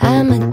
I'm a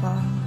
fall.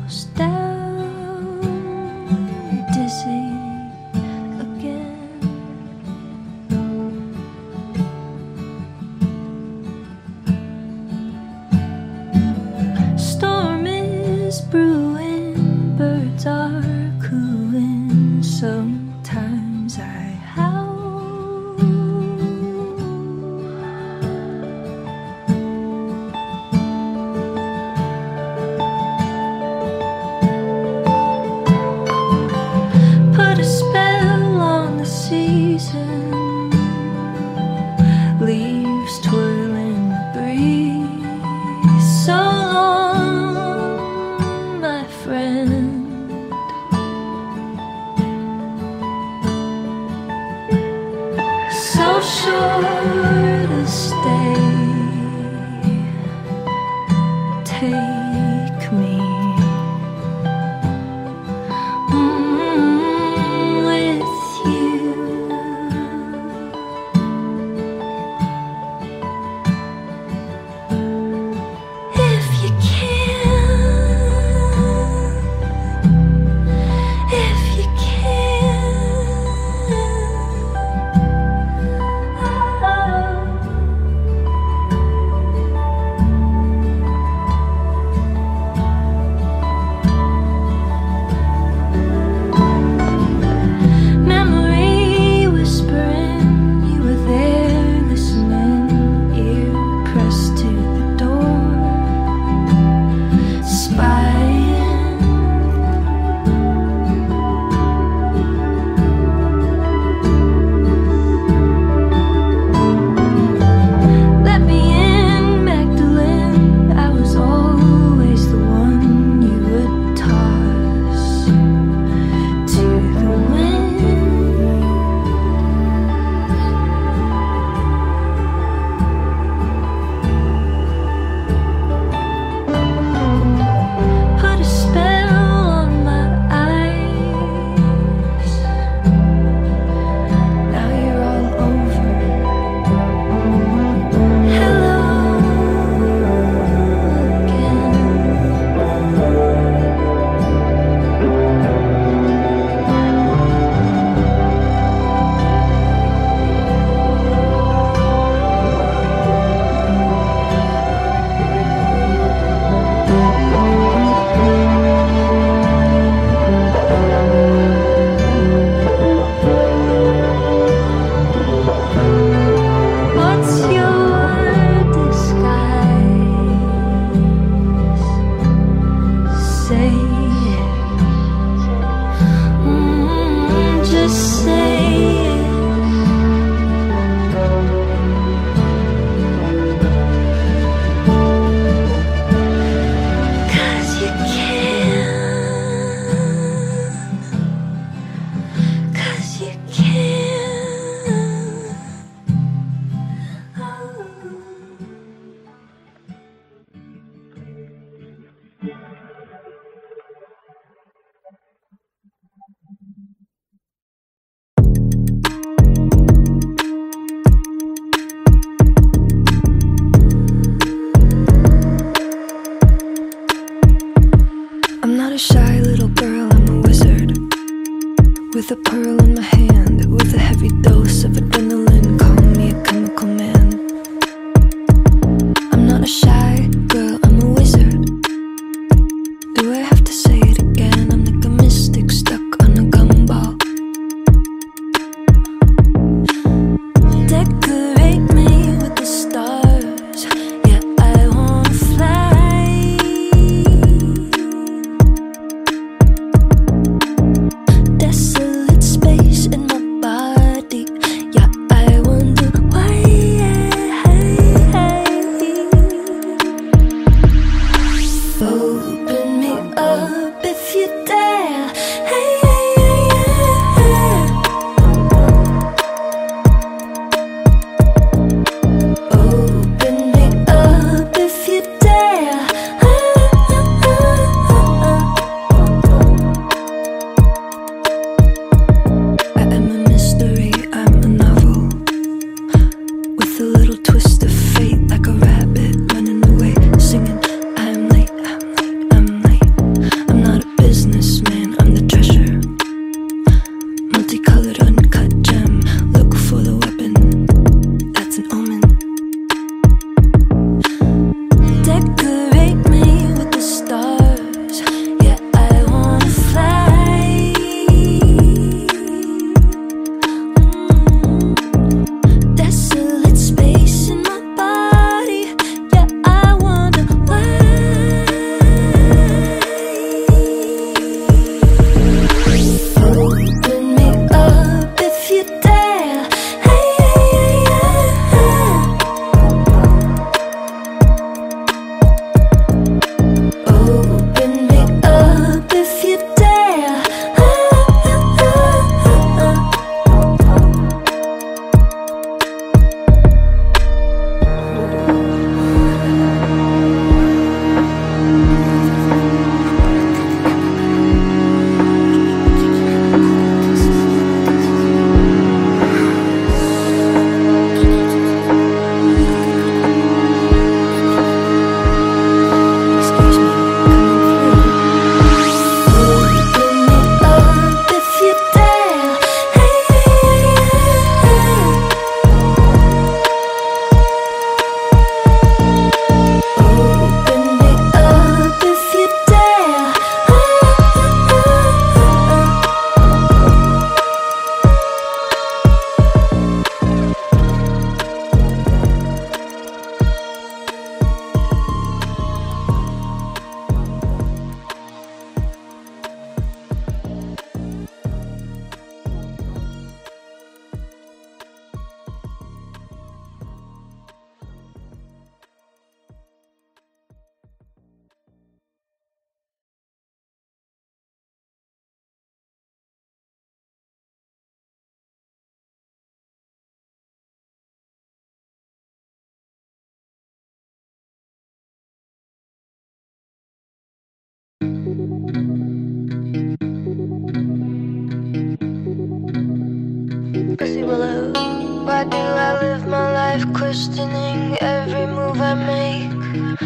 Questioning every move I make?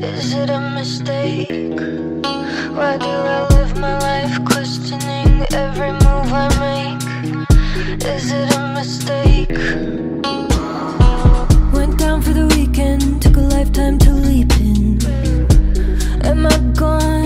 Is it a mistake? Why do I live my life questioning every move I make? Is it a mistake? Went down for the weekend, took a lifetime to leap in. Am I gone?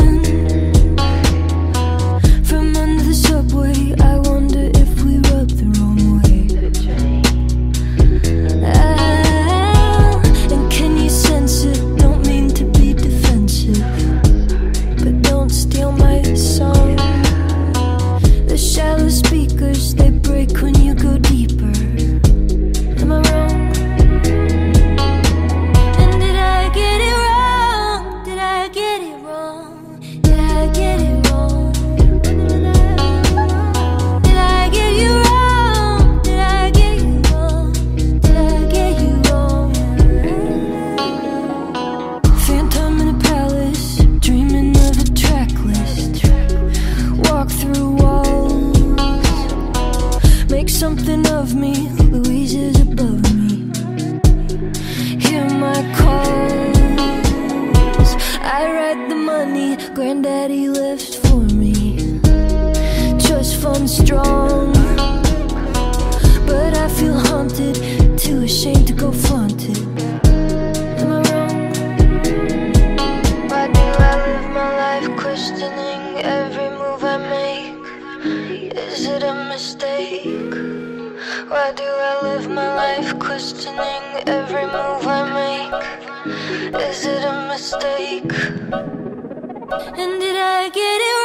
And did I get it